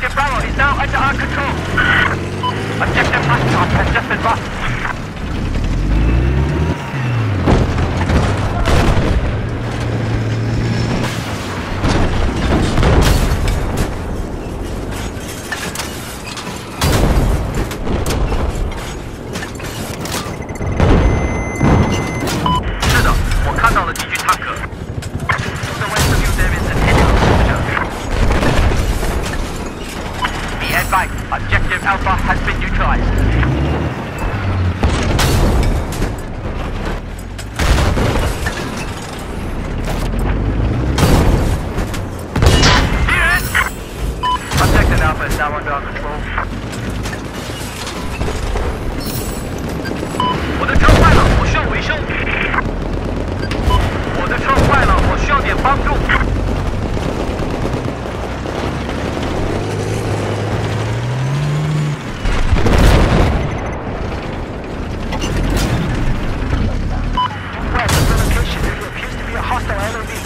Objective Bravo is now under our control. Objective Foxtrot has just been lost. Right, objective Alpha has been neutralized. Mr. Elodie.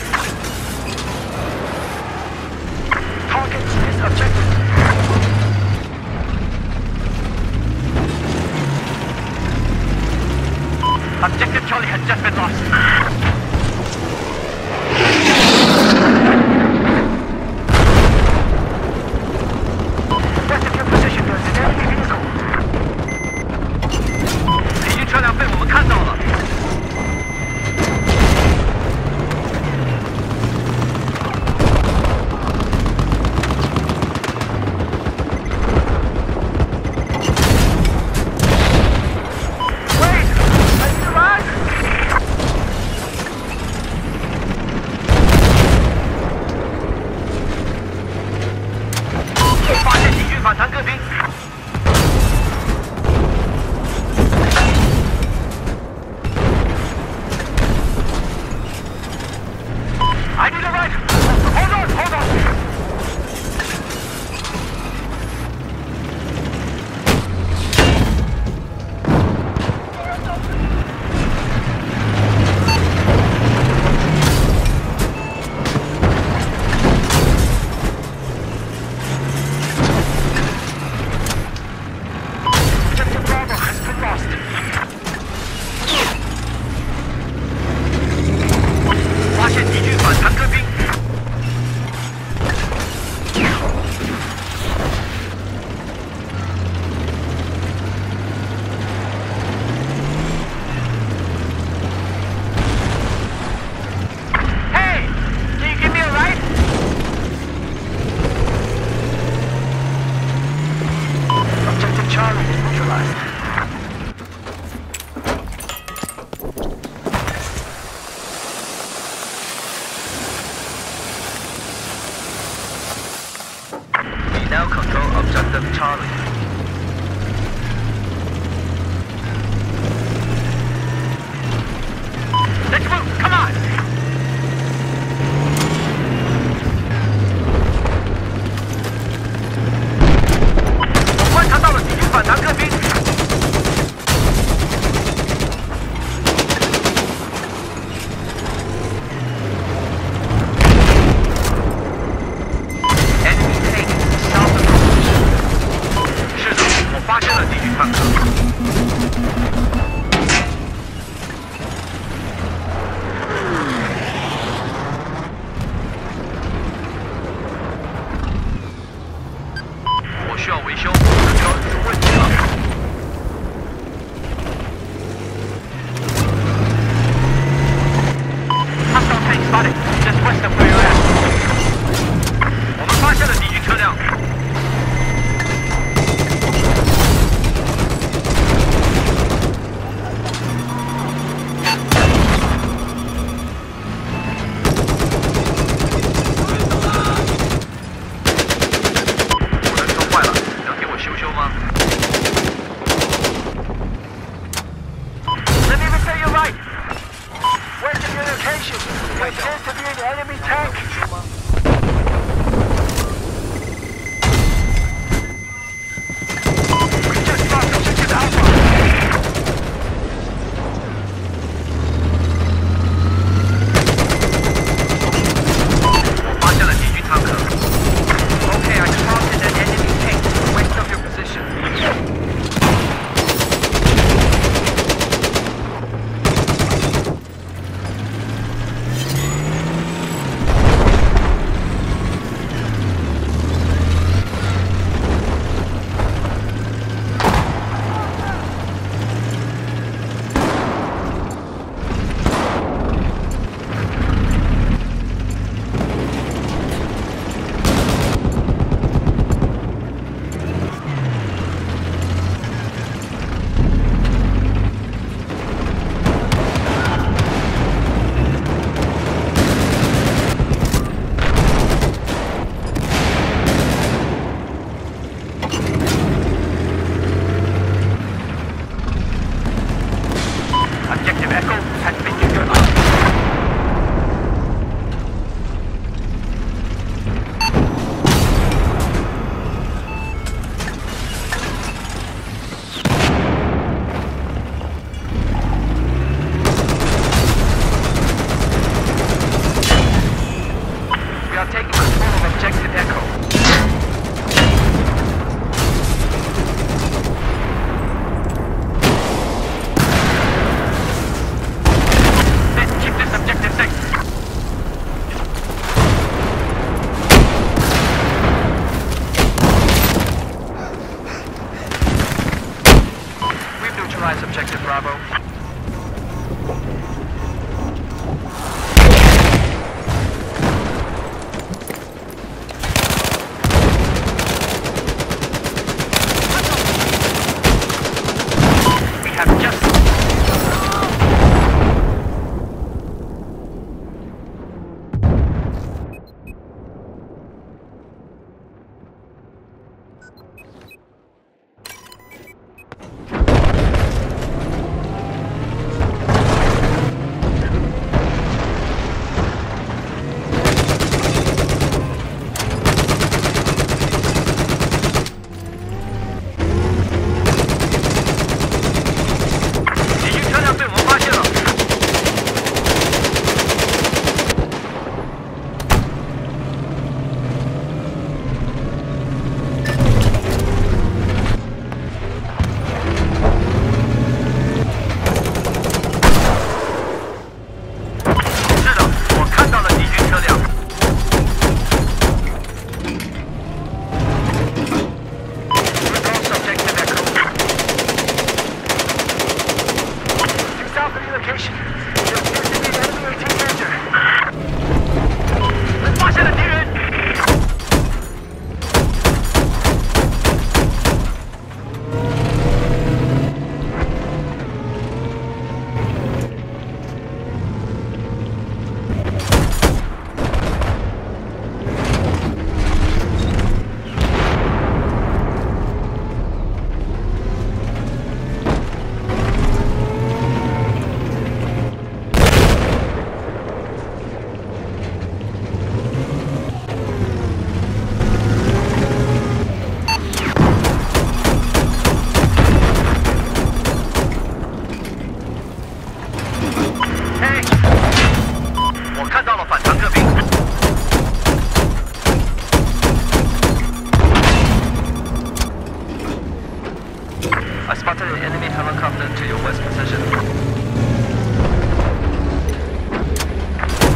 Spotted an enemy helicopter to your west position.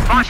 发